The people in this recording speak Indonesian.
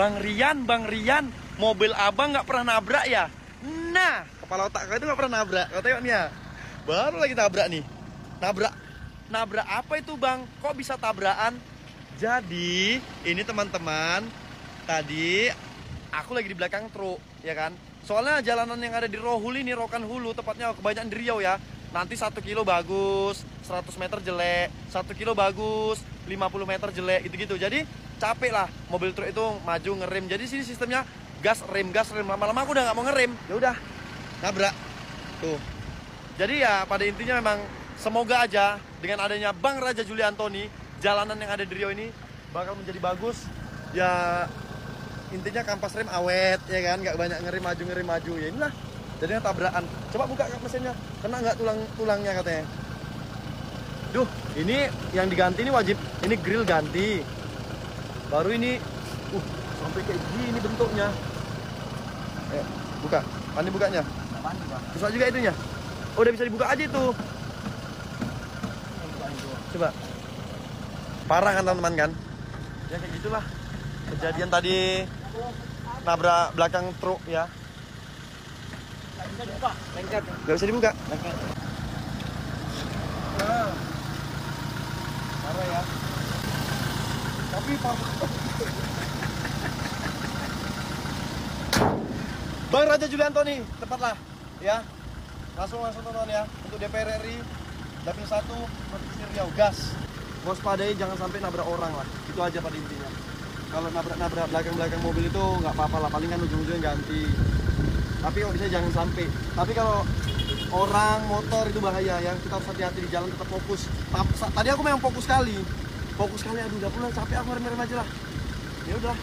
Bang Rian, Bang Rian, mobil abang nggak pernah nabrak ya? Nah, kepala otak kau itu nggak pernah nabrak. Kau tengok nih ya, baru lagi nabrak nih. Nabrak, nabrak apa itu bang? Kok bisa tabrakan? Jadi, ini teman-teman, tadi aku lagi di belakang truk, ya kan? Soalnya jalanan yang ada di Rohul ini, Rokan Hulu, tepatnya kebanyakan di Riau ya. Nanti satu kilo bagus, 100 meter jelek, satu kilo bagus, 50 meter jelek, gitu-gitu. Jadi capek lah mobil truk itu maju ngerem. Jadi sini sistemnya gas rem gas rem lama-lama aku udah nggak mau ngerem. Ya udah, nabrak. Tuh. Jadi ya pada intinya memang semoga aja dengan adanya Bang Raja Juli Antoni, jalanan yang ada di Riau ini bakal menjadi bagus. Ya intinya kampas rem awet ya kan, nggak banyak ngerem maju ngerem maju ya inilah jadinya tabrakan. Coba buka mesinnya, kena nggak tulang tulangnya katanya. Duh, ini yang diganti ini wajib. Ini grill ganti. Baru ini, uh, sampai kayak gini bentuknya. Eh, buka. Pani bukanya. Susah juga itunya. Oh, udah bisa dibuka aja itu. Coba. Parah kan teman-teman kan? Ya kayak gitulah. Kejadian tadi nabrak belakang truk ya. Bisa dibuka, lengket. Gak bisa dibuka. Lengket. Parah ya. Tapi parah. Bang Raja Julianto nih, tepatlah ya. Langsung langsung tonton ya untuk DPR RI Dapil 1 Provinsi Riau gas. Waspadai jangan sampai nabrak orang lah. Itu aja pada intinya. Kalau nabrak-nabrak belakang-belakang mobil itu nggak apa-apa lah, paling kan ujung-ujungnya ganti. Tapi kalau bisa jangan sampai. Tapi kalau orang, motor itu bahaya ya. Kita harus hati-hati di jalan tetap fokus. Ta- Tadi aku memang fokus sekali. Fokus sekali aduh udah pulang capek aku rem-rem aja lah. Ya udah,